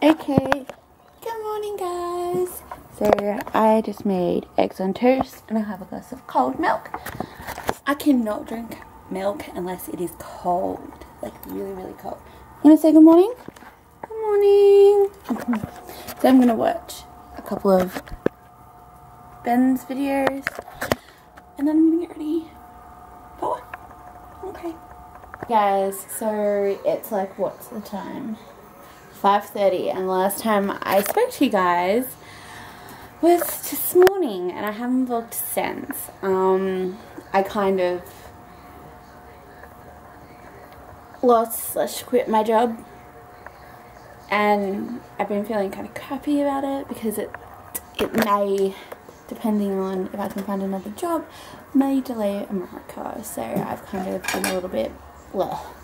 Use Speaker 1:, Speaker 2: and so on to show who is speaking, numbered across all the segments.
Speaker 1: Okay, good morning guys. So I just made eggs on toast and I have a glass of cold milk. I cannot drink milk unless it is cold, like really, really cold. You wanna say good morning? Good morning. so I'm gonna watch a couple of Ben's videos and then I'm gonna get ready for Okay. Guys, so it's like, what's the time? 5.30 and last time I spoke to you guys was this morning and I haven't vlogged since. Um, I kind of lost slash quit my job and I've been feeling kind of crappy about it because it it may, depending on if I can find another job, may delay America. So I've kind of been a little bit, well,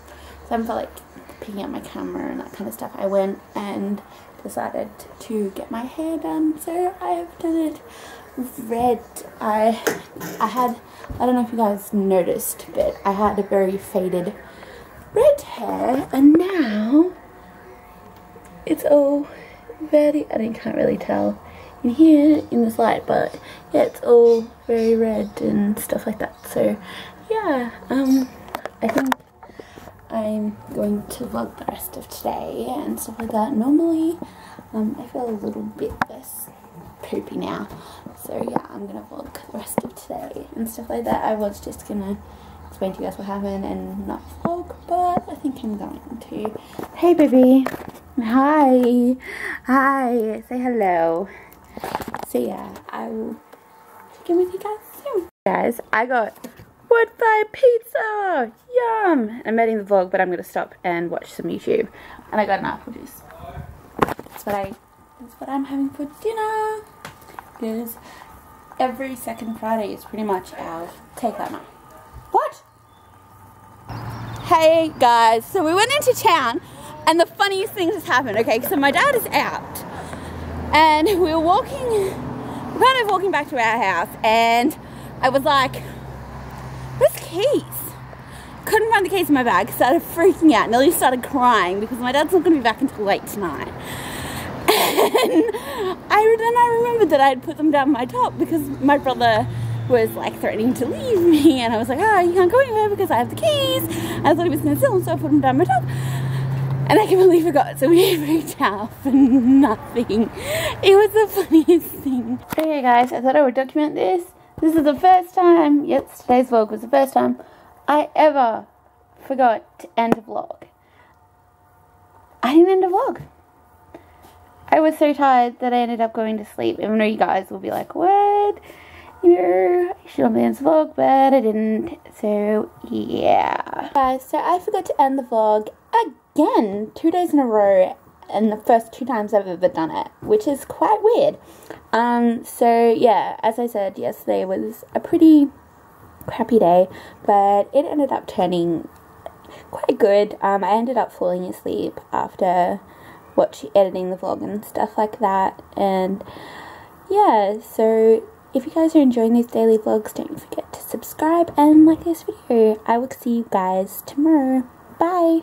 Speaker 1: so I haven't felt like picking up my camera and that kind of stuff, I went and decided to get my hair done. So I have done it red. I I had I don't know if you guys noticed, but I had a very faded red hair, and now it's all very. I can't really tell in here in this light, but yeah, it's all very red and stuff like that. So yeah, um, I think I'm going to vlog the rest of today and stuff like that. Normally, um, I feel a little bit less poopy now. So yeah, I'm going to vlog the rest of today and stuff like that. I was just going to explain to you guys what happened and not vlog, but I think I'm going to. Hey baby. Hi. Hi. Say hello. So yeah, I will check in with you guys soon. Guys, I got wood fire pizza! Yum! I'm editing the vlog, but I'm going to stop and watch some YouTube. And I got an apple juice. That's what, I, that's what I'm having for dinner. Because every second Friday is pretty much our takeout night. What? Hey guys, so we went into town and the funniest thing has happened, okay? So my dad is out and we were walking, we're kind of walking back to our house and I was like, where's keys? Couldn't find the keys in my bag, started freaking out, nearly started crying because my dad's not going to be back until late tonight. And I, then I remembered that I had put them down my top because my brother was like threatening to leave me and I was like, oh, you can't go anywhere because I have the keys. I thought he was going to steal them, so I put them down my top. And I completely forgot, so we freaked out for nothing. It was the funniest thing. Okay guys, I thought I would document this. This is the first time, yes, today's vlog was the first time I ever forgot to end a vlog. I didn't end a vlog. I was so tired that I ended up going to sleep, even though you guys will be like, what? You know, I should have ended the vlog, but I didn't. So, yeah. Guys, so I forgot to end the vlog again, two days in a row, and the first two times I've ever done it, which is quite weird. Um, so yeah, as I said, yesterday was a pretty crappy day, but it ended up turning quite good. Um, I ended up falling asleep after watching editing the vlog and stuff like that, and yeah, so if you guys are enjoying these daily vlogs, don't forget to subscribe and like this video. I will see you guys tomorrow. Bye!